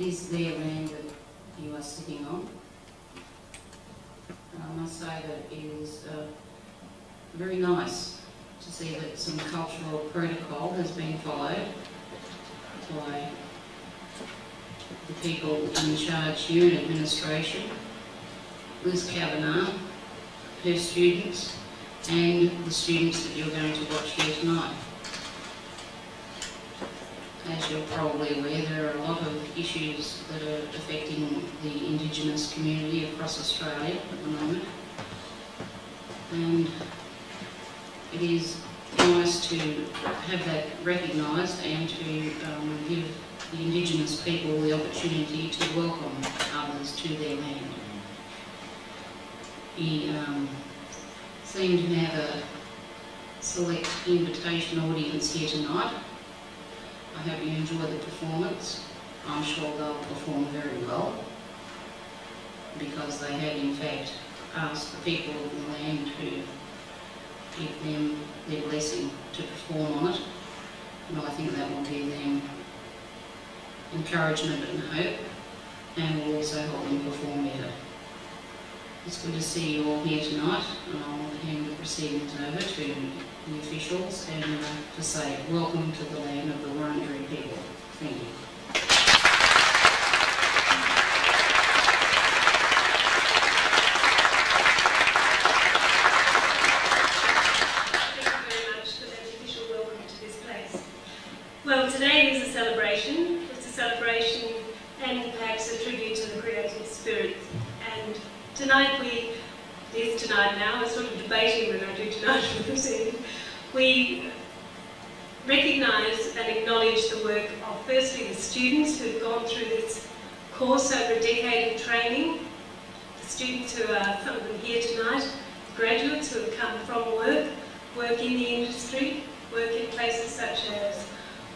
It is their land that you are sitting on. I must say that it is uh, very nice to see that some cultural protocol has been followed by the people in charge here in administration, Liz Kavanagh, her students, and the students that you're going to watch here tonight. As you're probably aware, there are a lot of issues that are affecting the Indigenous community across Australia at the moment. And it is nice to have that recognised and to um, give the Indigenous people the opportunity to welcome others to their land. He um, seem to have a select invitation audience here tonight. I hope you enjoy the performance. I'm sure they'll perform very well because they have in fact asked the people of the land to give them their blessing to perform on it. And I think that will give them encouragement and hope and will also help them perform better. It's good to see you all here tonight, and I'll hand the proceedings over to the officials and uh, to say welcome to the land of the Wurundjeri people. Thank you. Thank you very much for that official welcome to this place. Well, today is a celebration. It's a celebration and perhaps a tribute to the creative spirit. And tonight we, it is tonight now, it's sort of debating when I do tonight for this evening, we recognise and acknowledge the work of firstly the students who've gone through this course over a decade of training, the students who are, some of them here tonight, graduates who have come from work, work in the industry, work in places such as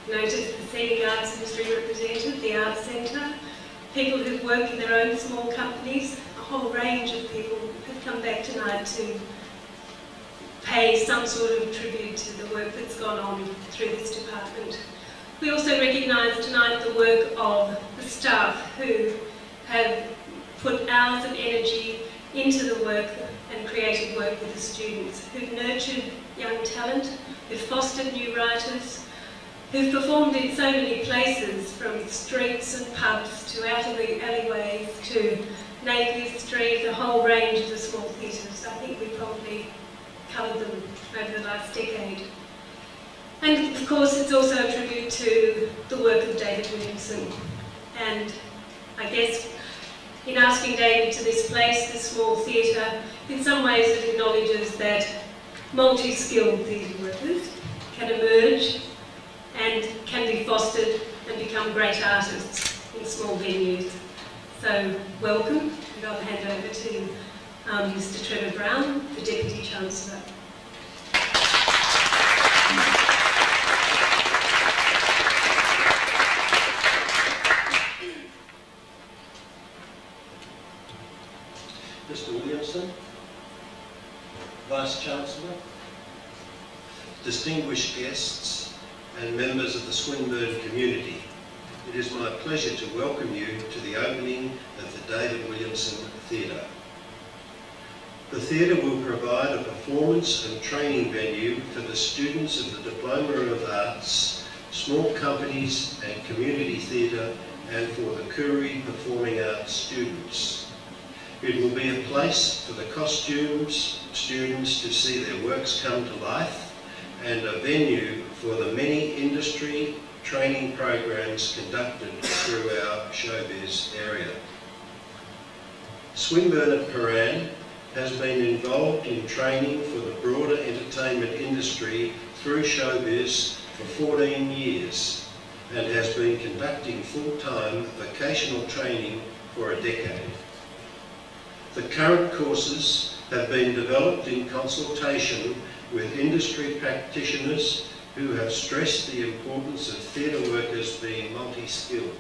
notice the Scenic Arts Industry represented, the Arts Centre, people who've worked in their own small companies, a whole range of people have come back tonight to pay some sort of tribute to the work that's gone on through this department. We also recognise tonight the work of the staff who have put hours of energy into the work and creative work with the students, who've nurtured young talent, who've fostered new writers, who've performed in so many places, from streets and pubs to out of the alleyways to Napier Street, the whole range of the small theatres. I think we probably covered them over the last decade. And of course, it's also a tribute to the work of David Williamson. And I guess in asking David to this place, this small theatre, in some ways it acknowledges that multi-skilled theatre workers can emerge and can be fostered and become great artists in small venues. So welcome, and I'll hand over to um, Mr Trevor Brown, the Deputy Chancellor. Mr Williamson, Vice Chancellor, distinguished guests and members of the Swinburne community, it is my pleasure to welcome you to the opening of the David Williamson Theatre. The theatre will provide a performance and training venue for the students of the Diploma of Arts, small companies and community theatre and for the Koori Performing Arts students. It will be a place for the costumes students to see their works come to life and a venue for the many industry training programs conducted through our showbiz area. Swinburne at Prahran has been involved in training for the broader entertainment industry through showbiz for 14 years and has been conducting full-time vocational training for a decade. The current courses have been developed in consultation with industry practitioners who have stressed the importance of theatre workers being multi-skilled.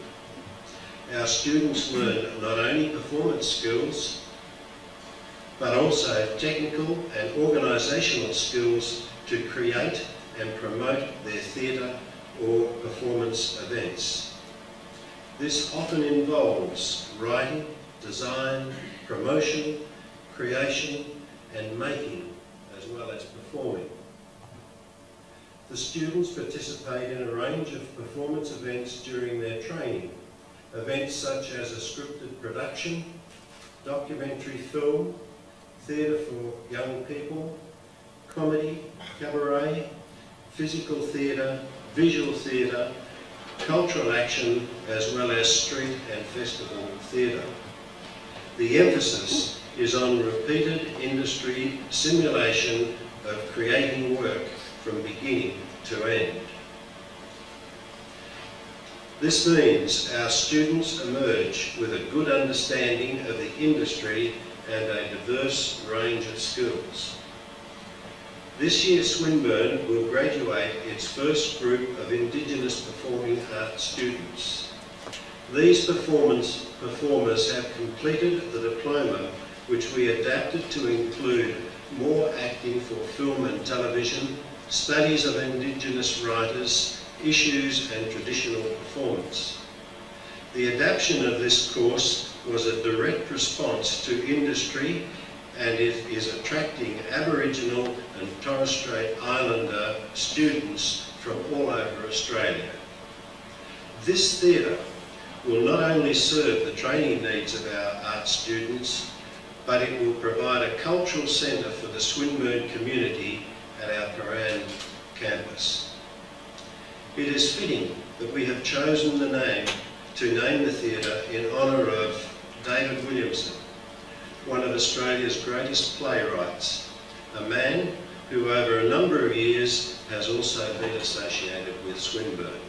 Our students learn not only performance skills, but also technical and organisational skills to create and promote their theatre or performance events. This often involves writing, design, promotion, creation and making, as well as performing. The students participate in a range of performance events during their training. Events such as a scripted production, documentary film, theatre for young people, comedy, cabaret, physical theatre, visual theatre, cultural action, as well as street and festival theatre. The emphasis is on repeated industry simulation of creating work from beginning to end. This means our students emerge with a good understanding of the industry and a diverse range of skills. This year Swinburne will graduate its first group of Indigenous Performing Arts students. These performance performers have completed the diploma which we adapted to include more acting for film and television, studies of Indigenous writers, issues and traditional performance. The adaptation of this course was a direct response to industry and it is attracting Aboriginal and Torres Strait Islander students from all over Australia. This theatre will not only serve the training needs of our art students, but it will provide a cultural centre for the Swinburne community at our Prahran campus. It is fitting that we have chosen the name to name the theatre in honour of David Williamson, one of Australia's greatest playwrights, a man who over a number of years has also been associated with Swinburne.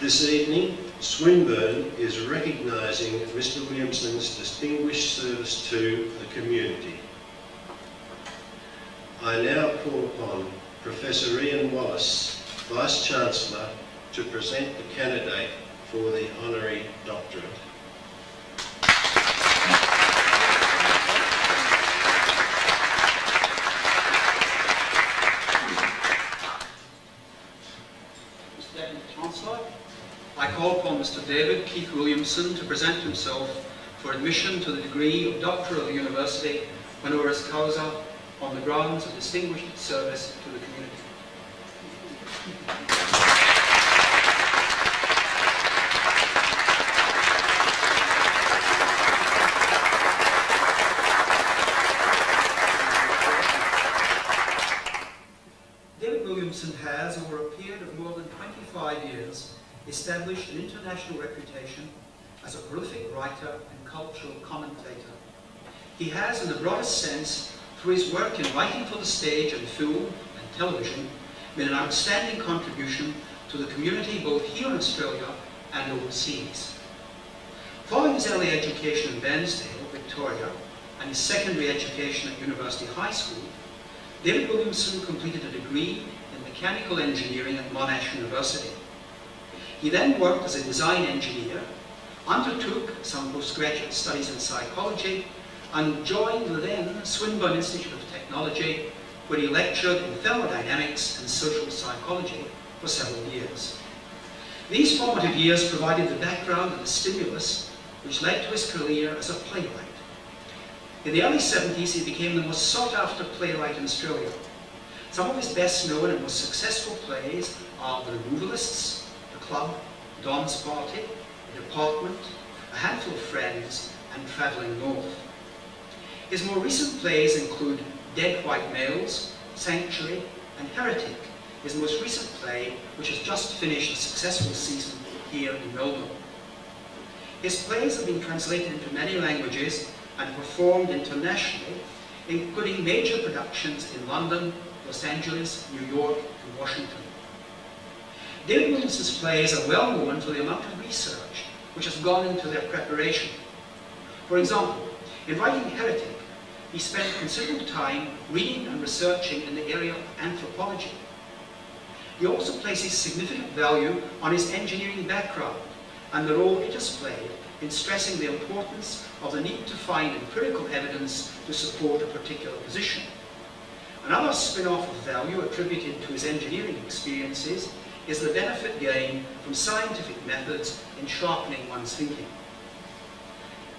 This evening, Swinburne is recognising Mr Williamson's distinguished service to the community. I now call upon Professor Iain Wallace, Vice-Chancellor, to present the candidate for the honorary doctorate. Mr Deputy Chancellor, I call upon Mr David Keith Williamson to present himself for admission to the degree of Doctor of the University honoris causa on the grounds of distinguished service to the community. Established an international reputation as a prolific writer and cultural commentator. He has, in the broadest sense, through his work in writing for the stage and film and television, made an outstanding contribution to the community both here in Australia and overseas. Following his early education in Bairnsdale, Victoria, and his secondary education at University High School, David Williamson completed a degree in mechanical engineering at Monash University. He then worked as a design engineer, undertook some postgraduate studies in psychology, and joined the then Swinburne Institute of Technology, where he lectured in thermodynamics and social psychology for several years. These formative years provided the background and the stimulus which led to his career as a playwright. In the early 70s, he became the most sought-after playwright in Australia. Some of his best known and most successful plays are The Removalists, Club, Don's Party, The Department, A Handful of Friends, and Travelling North. His more recent plays include Dead White Males, Sanctuary, and Heretic, his most recent play, which has just finished a successful season here in Melbourne. His plays have been translated into many languages and performed internationally, including major productions in London, Los Angeles, New York, and Washington. David Williamson's plays are well known for the amount of research which has gone into their preparation. For example, in writing Heretic, he spent considerable time reading and researching in the area of anthropology. He also places significant value on his engineering background and the role it has played in stressing the importance of the need to find empirical evidence to support a particular position. Another spin-off of value attributed to his engineering experiences is the benefit gained from scientific methods in sharpening one's thinking.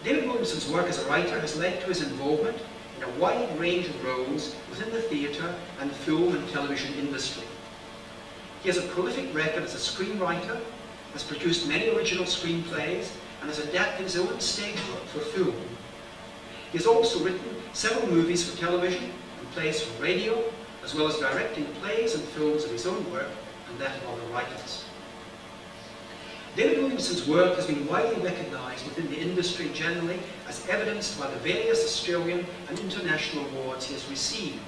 David Williamson's work as a writer has led to his involvement in a wide range of roles within the theatre and film and television industry. He has a prolific record as a screenwriter, has produced many original screenplays, and has adapted his own stage work for film. He has also written several movies for television and plays for radio, as well as directing plays and films of his own work and that of other writers. David Williamson's work has been widely recognised within the industry generally as evidenced by the various Australian and international awards he has received,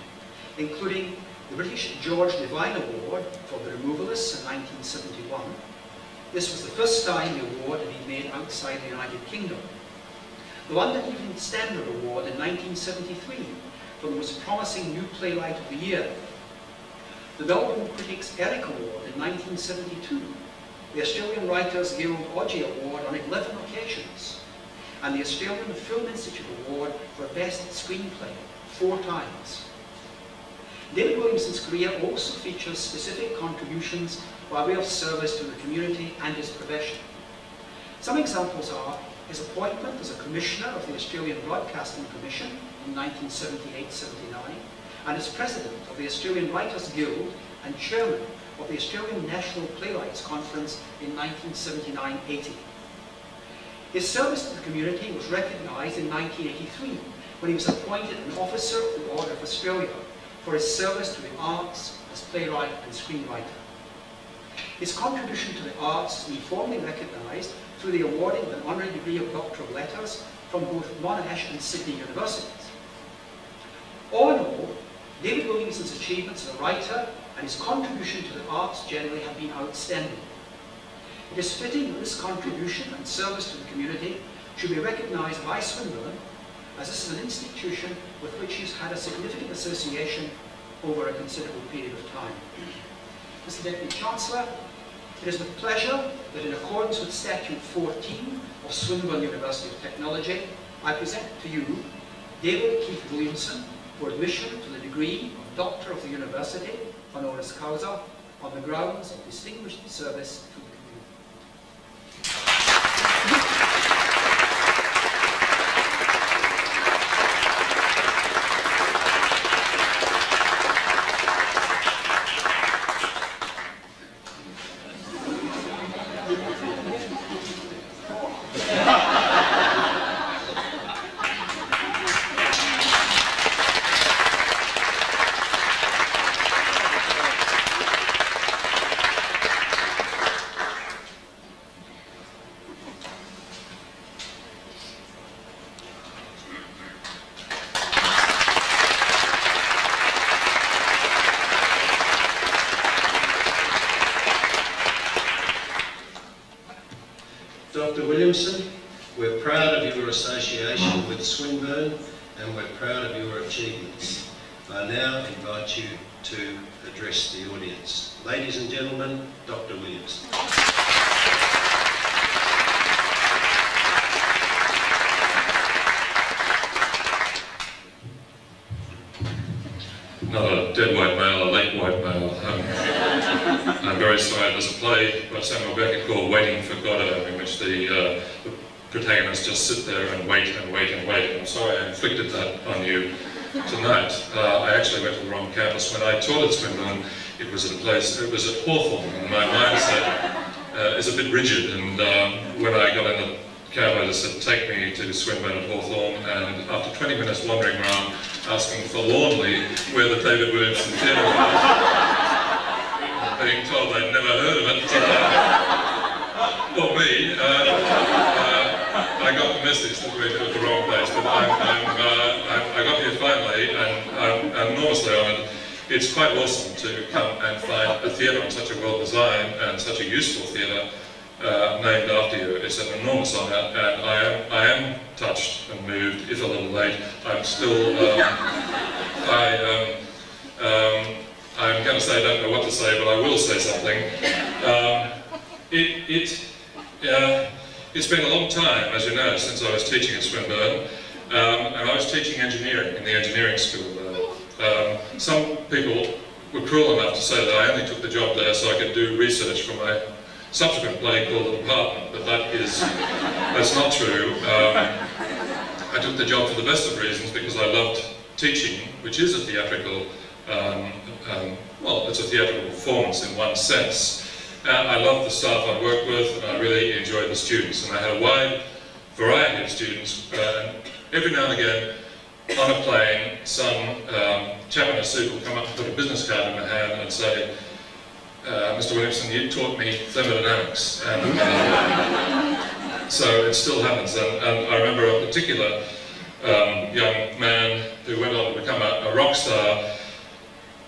including the British George Devine Award for The Removalists in 1971. This was the first time the award had been made outside the United Kingdom. The London Evening Standard Award in 1973 for the most promising new playwright of the year. The Melbourne Critics Eric Award in 1972 the Australian Writers Guild AWGIE Award on 11 occasions, and the Australian Film Institute Award for Best Screenplay four times. David Williamson's career also features specific contributions by way of service to the community and his profession. Some examples are his appointment as a Commissioner of the Australian Broadcasting Commission in 1978-79, and as President of the Australian Writers Guild and Chairman of the Australian National Playwrights Conference in 1979-80. His service to the community was recognised in 1983 when he was appointed an Officer of the Order of Australia for his service to the arts as playwright and screenwriter. His contribution to the arts been formally recognised through the awarding of an honorary degree of Doctor of Letters from both Monash and Sydney universities. All in all, David Williamson's achievements as a writer and his contribution to the arts generally have been outstanding. It is fitting that this contribution and service to the community should be recognised by Swinburne, as this is an institution with which he has had a significant association over a considerable period of time. Mr Deputy Chancellor, it is with pleasure that in accordance with Statute 14 of Swinburne University of Technology, I present to you David Keith Williamson for admission to the degree of Doctor of the University honoris causa on the grounds of distinguished service place, it was at Hawthorn, and my mindset uh, is a bit rigid. And um, when I got in the cab, I just said, take me to Swinburne at Hawthorn, and after 20 minutes wandering around, asking forlornly where the David Williamson Theatre was, being told they'd never heard of it, uh, or me, uh, I got the message that we'd at the wrong place, but I'm, I'm, uh, I, I got here finally, and I'm enormously honoured. It's quite awesome to come and find a theatre on such a well-designed and such a useful theatre uh, named after you. It's an enormous honour, and I am, I am touched and moved, if a little late. I'm still, um, I, um, um, I'm going to say I don't know what to say, but I will say something. Um, it, it, uh, it's been a long time, as you know, since I was teaching at Swinburne, um, and I was teaching engineering in the engineering school there. Um, some people were cruel enough to say that I only took the job there so I could do research for my subsequent play called The Department, but that is, that's not true. Um, I took the job for the best of reasons because I loved teaching, which is a theatrical, um, um, well, it's a theatrical performance in one sense. Uh, I loved the staff I worked with and I really enjoyed the students. And I had a wide variety of students. Uh, every now and again, on a plane, some um, chap in a suit will come up and put a business card in my hand and say, uh, Mr. Williamson, you taught me thermodynamics. And, uh, so it still happens. And, and I remember a particular um, young man who went on to become a, a, rock star.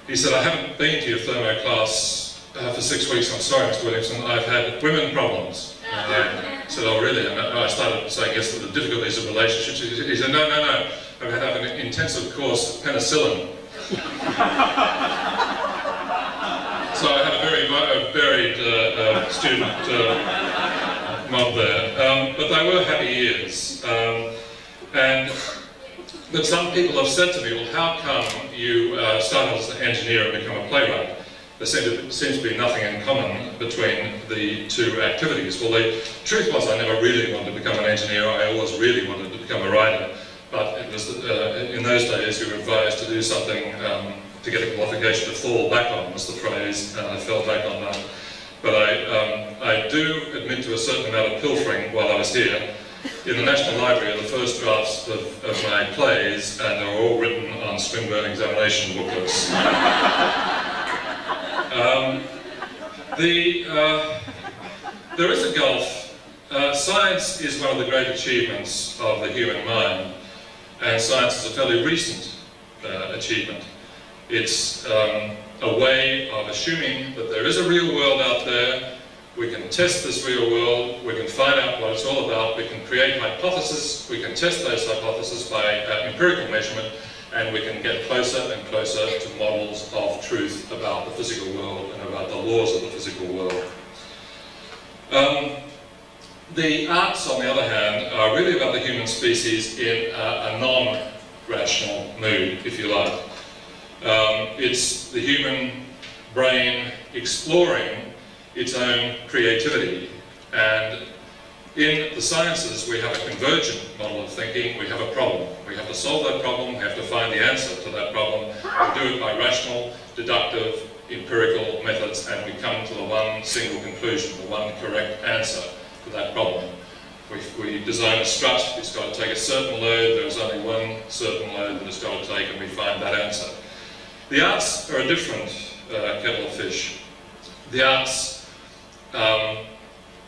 He said, I haven't been to your thermo class uh, for six weeks. I'm sorry, Mr. Williamson. I've had women problems. And I said, oh, really? And I started saying, yes, the difficulties of relationships. He said, no, no, no. I've had an intensive course of penicillin. So I had a very a varied uh, uh, student uh, mob there, um, but they were happy years. Um, and but some people have said to me, well, how come you uh, started as an engineer and become a playwright? There seems to be nothing in common between the two activities. Well, the truth was I never really wanted to become an engineer. I always really wanted to become a writer. Uh, in those days, you were advised to do something um, to get a qualification to fall back on, was the phrase, and I fell back on that. But I, um, I do admit to a certain amount of pilfering while I was here. In the National Library are the first drafts of, of my plays, and they're all written on Swinburne examination booklets. um, the, uh, there is a gulf. Uh, science is one of the great achievements of the human mind, and science is a fairly recent uh, achievement. It's um, a way of assuming that there is a real world out there, we can test this real world, we can find out what it's all about, we can create hypotheses, we can test those hypotheses by uh, empirical measurement, and we can get closer and closer to models of truth about the physical world and about the laws of the physical world. Um, the arts, on the other hand, are really about the human species in a, a non-rational mood, if you like. Um, it's the human brain exploring its own creativity. And in the sciences, we have a convergent model of thinking. We have a problem. We have to solve that problem. We have to find the answer to that problem. We do it by rational, deductive, empirical methods, and we come to the one single conclusion, the one correct answer to that problem. We, we design a strut, it's got to take a certain load, there's only one certain load that it's got to take, and we find that answer. The arts are a different uh, kettle of fish. The arts, um,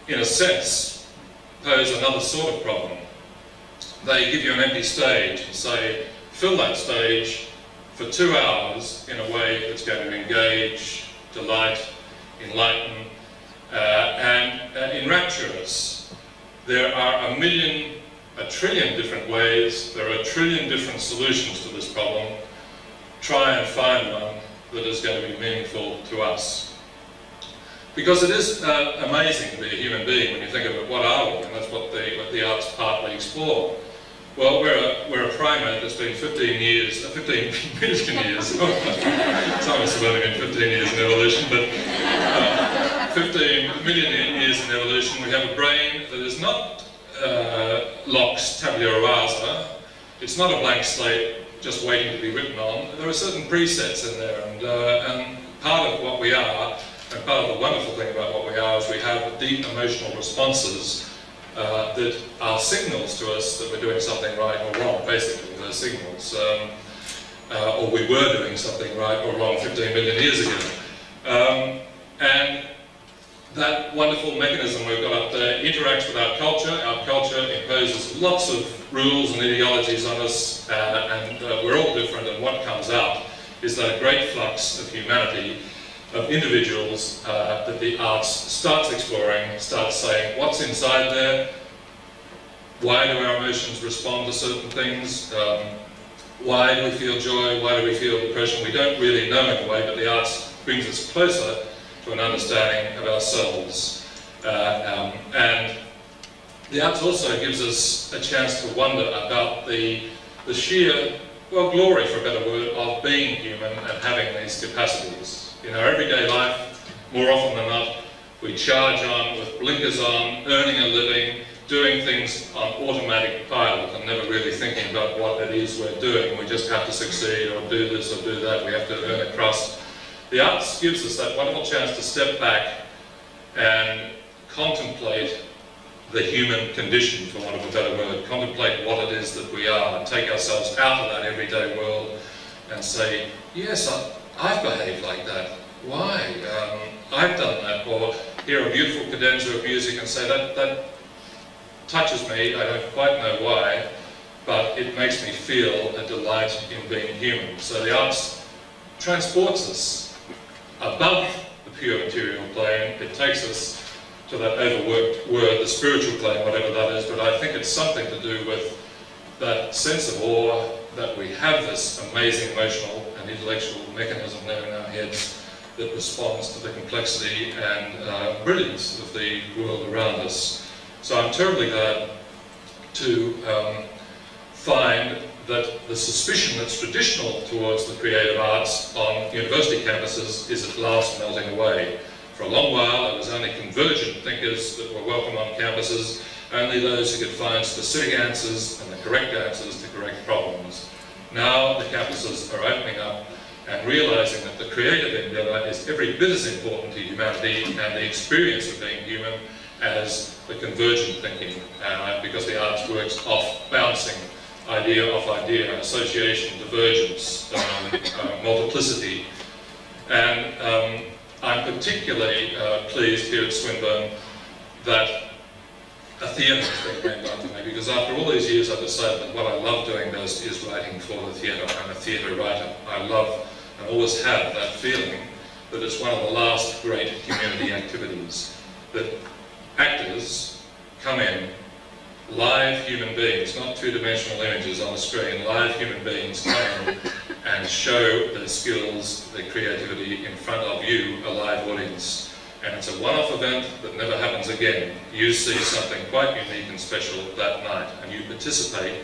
in a sense, pose another sort of problem. They give you an empty stage and say, fill that stage for two hours in a way that's going to engage, delight, enlighten, and uh, enrapture us. There are a million, a trillion different ways, there are a trillion different solutions to this problem. Try and find one that is going to be meaningful to us. Because it is uh, amazing to be a human being when you think of it, what are we? And that's what the, what the arts partly explore. Well, we're a, we're a primate that's been 15 years, uh, 15 million years, some of us been 15 years in evolution, but uh, 15 million years in evolution, we have a brain that is not uh, Locke's tabula rasa, it's not a blank slate just waiting to be written on. There are certain presets in there, and, uh, and part of what we are, and part of the wonderful thing about what we are, is we have deep emotional responses uh, that are signals to us that we're doing something right or wrong, basically, they're signals. Um, uh, or we were doing something right or wrong 15 million years ago. Um, and that wonderful mechanism we've got up there interacts with our culture. Our culture imposes lots of rules and ideologies on us, uh, and uh, we're all different, and what comes out is that great flux of humanity, of individuals uh, that the arts starts exploring, starts saying, what's inside there? Why do our emotions respond to certain things? Um, why do we feel joy? Why do we feel depression? We don't really know in a way, but the arts brings us closer to an understanding of ourselves. Uh, um, and the arts also gives us a chance to wonder about the, the sheer, well, glory, for a better word, of being human and having these capacities. In our everyday life, more often than not, we charge on with blinkers on, earning a living, doing things on automatic pilot and never really thinking about what it is we're doing. We just have to succeed or do this or do that. We have to earn a crust. The arts gives us that wonderful chance to step back and contemplate the human condition, for want of a better word, contemplate what it is that we are, and take ourselves out of that everyday world and say, yes, I, have behaved like that. Why? Um, I've done that. Or hear a beautiful cadenza of music and say, that, that touches me, I don't quite know why, but it makes me feel a delight in being human. So the arts transports us above the pure material plane. It takes us to that overworked word, the spiritual plane, whatever that is, but I think it's something to do with that sense of awe that we have this amazing emotional and intellectual mechanism there in our heads that responds to the complexity and uh, brilliance of the world around us. So I'm terribly glad to um, find that the suspicion that's traditional towards the creative arts on university campuses is at last melting away. For a long while, it was only convergent thinkers that were welcome on campuses, only those who could find specific answers and the correct answers to correct problems. Now the campuses are opening up and realizing that the creative endeavor is every bit as important to humanity and the experience of being human as the convergent thinking, uh, because the arts works off bouncing idea of idea, association, divergence, um, uh, multiplicity. And um, I'm particularly uh, pleased here at Swinburne that a theatre has been named after me because after all these years I've decided that what I love doing best is writing for the theatre. I'm a theatre writer. I love and always have that feeling that it's one of the last great community activities. That actors come in, live human beings, not two-dimensional images on the screen, live human beings come and show their skills, their creativity in front of you, a live audience. And it's a one-off event that never happens again. You see something quite unique and special that night, and you participate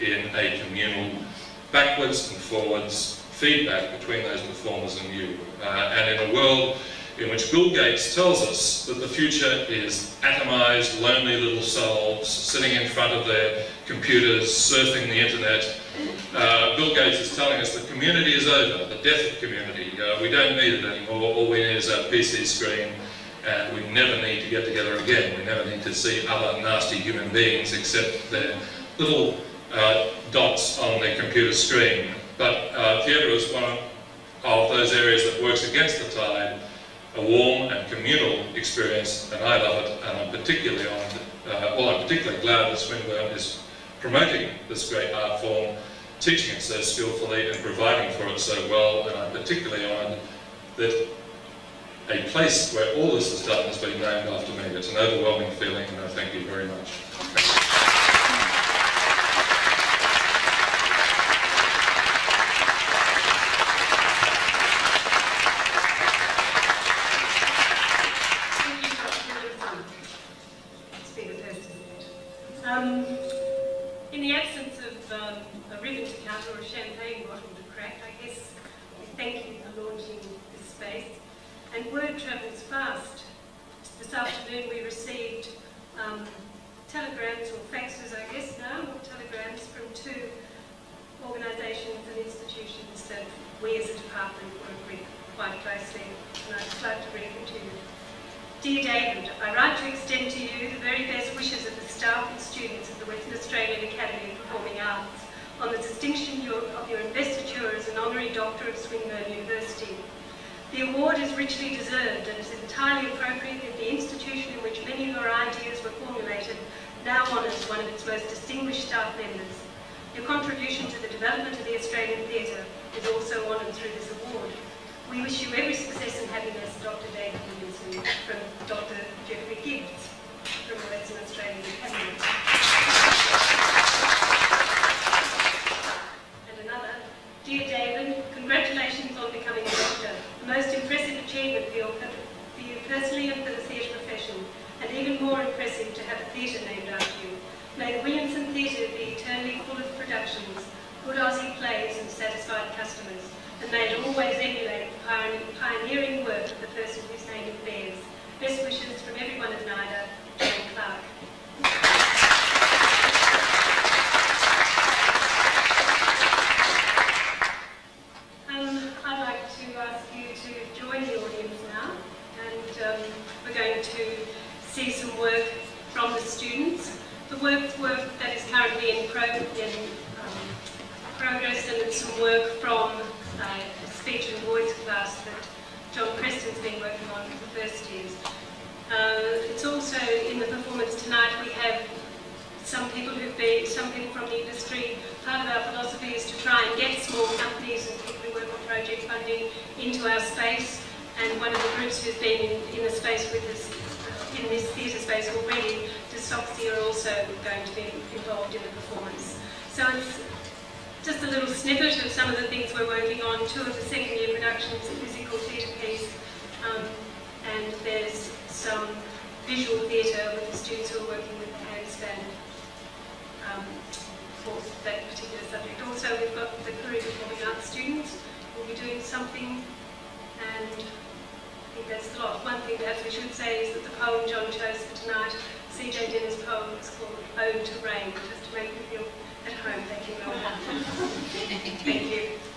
in a communal backwards and forwards feedback between those performers and you. Uh, and in a world in which Bill Gates tells us that the future is atomized, lonely little souls sitting in front of their computers, surfing the internet. Uh, Bill Gates is telling us the community is over, the death of community. Uh, we don't need it anymore. All we need is our PC screen, and we never need to get together again. We never need to see other nasty human beings except their little uh, dots on the computer screen. But uh, theatre is one of those areas that works against the tide a warm and communal experience, and I love it, and I'm particularly honoured, uh, well, I'm particularly glad that Swinburne is promoting this great art form, teaching it so skillfully and providing for it so well, and I'm particularly honoured that a place where all this is done has been named after me. It's an overwhelming feeling, and I thank you very much. Thank you, Dr. Wilson. It's been a pleasure. Um, in the absence of um, a ribbon to cut or a champagne bottle to crack, I guess we thank you for launching this space. Travels fast. This afternoon we received um, telegrams or faxes, I guess now, or telegrams from two organisations and institutions that we as a department work with quite closely. And I'd like to read them to you. Dear David, I write to extend to you the very best wishes of the staff and students of the Western Australian Academy of Performing Arts on the distinction of your investiture as an honorary doctor of Swinburne University. The award is richly deserved and is entirely appropriate that the institution in which many of your ideas were formulated now honours one of its most distinguished staff members. Your contribution to the development of the Australian theatre is also honoured through this award. We wish you every success and happiness, Dr. David Williamson, from Dr. Jeffrey Gibbs, from the Western Australian Academy. And another, Dear David, congratulations on becoming a doctor. The most your, for you personally and for the theatre profession, and even more impressive to have a theatre named after you. May the Williamson Theatre be eternally full of productions, good Aussie plays and satisfied customers, and may it always emulate the pioneering work of the person whose name it bears. Best wishes from everyone at NIDA, Jane Clark. Um, I'd like to ask you to join the audience now, and um, we're going to see some work from the students. The work, work that is currently in, pro, in um, progress, and it's some work from uh, a speech and voice class that John Preston's been working on for the first years. Uh, it's also in the performance tonight we have some people who've been, some people from the industry, part of our philosophy is to try and get small companies and people who work on project funding into our space. And one of the groups who's been in, in the space with us, uh, in this theatre space already, Dysoxy, are also going to be involved in the performance. Just a little snippet of some of the things we're working on. Two of the second year productions, a musical theatre piece, um, and there's some visual theatre with the students who are working with the Handspan um, for that particular subject. Also, we've got the Koori performing arts students who will be doing something, and I think that's the lot. One thing perhaps we should say is that the poem John chose for tonight, C.J. Dennis's poem, is called Ode to Rain, just to make you feel at home. Thank you. Thank you.